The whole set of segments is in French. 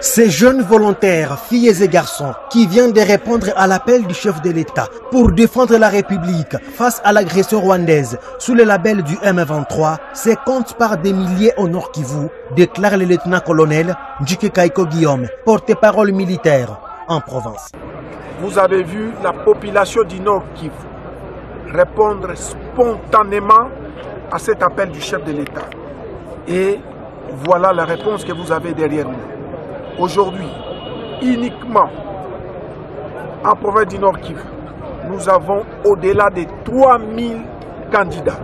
Ces jeunes volontaires, filles et garçons, qui viennent de répondre à l'appel du chef de l'État pour défendre la République face à l'agression rwandaise sous le label du M23, se comptent par des milliers au Nord Kivu, déclare le lieutenant-colonel Njike Kaiko Guillaume, porte-parole militaire en province. Vous avez vu la population du Nord Kivu répondre spontanément à cet appel du chef de l'État. Et voilà la réponse que vous avez derrière nous. Aujourd'hui, uniquement en province du Nord Kivu, nous avons au-delà de 3000 candidats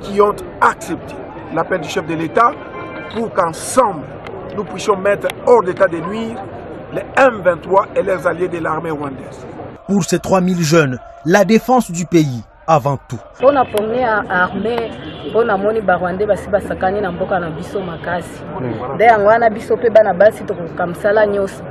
qui ont accepté l'appel du chef de l'État pour qu'ensemble, nous puissions mettre hors d'état de nuire les M23 et les alliés de l'armée rwandaise. Pour ces 3000 jeunes, la défense du pays avant tout. mpona pone ya arme mpo namoni barwande basi basakani na mboka na biso makasi. Nde yango wana biso mpe bana basi tokoka mosala nyonso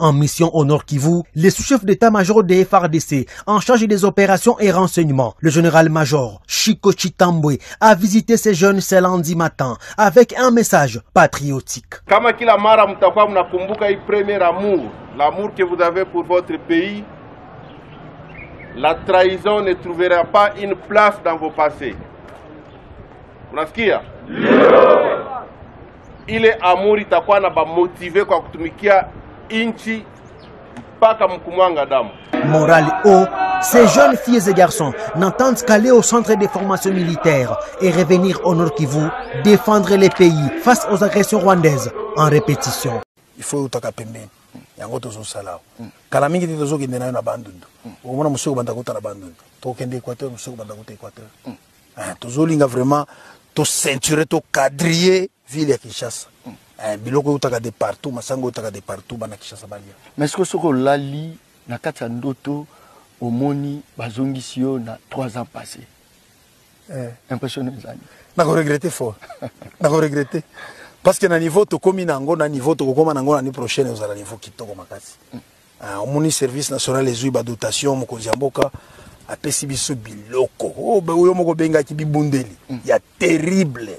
En mission au Nord Kivu, le sous-chef d'état-major des FRDC en charge des opérations et renseignements, le général-major Chico Chitambwe, a visité ces jeunes ce lundi matin avec un message patriotique. kama kila mara mtakuwa mnakumbuka hii premier amour l'amour que vous avez pour votre pays la trahison ne trouvera pas une place dans vos passés unasikia ile amour itakuwa na bamotive kwa kutumikia inchi mpaka mkumwanga damu. Morale haut, ces jeunes filles et garçons n'entendent qu'aller au centre de formation militaire et revenir au Nord Kivu, défendre les pays face aux agressions rwandaises. En répétition. ifo eutaka pembeni yango tozosala kala mingi te tozokende nayo na bandundu. Okomona mosuku banda kuta na bandundu. Tokende équateur mosuku banda kuta équateur Ah, tozolinga vraiment toceinture tocadrie ville ya kinshasa. Eh, biloko eutaka de partout masango eutaka de partout bana kinshasa balia. Mais soki soki olali na kati ya ndoto omoni bazongisi yo na trois ans passé Eh. impressionne ezali nakoregrete fort. Nakoregrete parce que na niveau tokomi nango na niveau tokokóma nango na ni prochaine ozala niveau kitoko makasi. Ah, omoni service national ezwi badotation mokonzi ya mboka apesi biso biloko. Oh, oyo moko obengaki bibundeli. Ya terrible.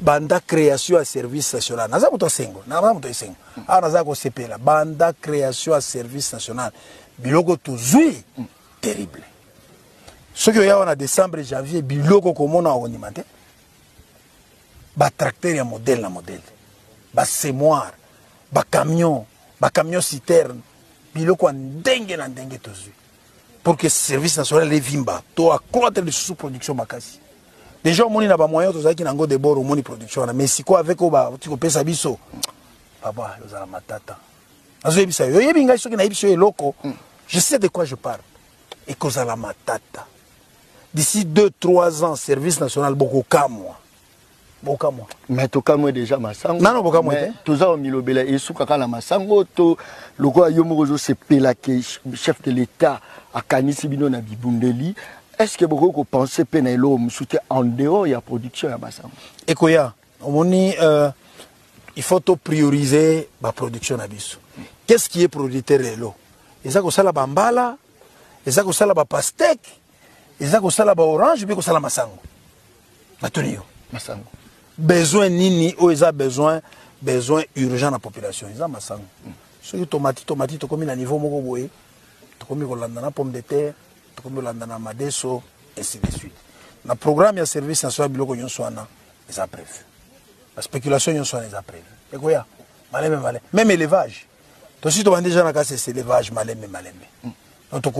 Banda création ya service national. Naza moto asengo naza moto esengo awa naza kosepela. Banda création ya service national. Biloko tozwi terrible. Soki oya wana décembre janvier biloko komona okondima te batracteur ya modele na modele basemoire bacamion bacamion citerne. Biloko ya ndenge na ndenge tozwi. Pour que service national evimba to accroître lisusu production makasi. Déjà omoni na bamoyen tozalaki nango debord omoni production wana. Mais sikoyo avec oyo bauti kopesa biso? Papa ozala matata. Nazoyebisa yo. Oyebi ngai soki nayebi so eloko. Je sais de quoi je parle. Ekozala matata. D'ici 2 3 ans service national bokokamwa bokamwa. Mais tokamwe déjà masango. Nano bokamwe Mais te? toza komilobela esukaka na masango to. Lokola yo moko ozosepela ke chef de l'état akanisi bino na bibundeli. Est ce que bokoki kopense mpe na eloko mosusu te en dehors ya production ya masango? Ekoya omoni euh, il faut to prioriser baproduction na biso. Qu'est-ce qui est producteur lelo eza kosala bambala eza kosala bapastek eza kosala baorange mpe kosala masango. Natuni yo masango besoin nini? Oyo eza besoin besoin urgent na population. Eza masango soki tomati tomati tokomi na niveau moko boye tokomi kolanda na pomme de terre tokomi kolanda na madeso ainsi de suite. Na programme ya service national ya biloko nyonso wana eza prévu. Baspéculation nyonso wana eza prévu. Ekoya maleme maleme même élevage. Tosi tobandi deja na kasi ese élevage maleme maleme donc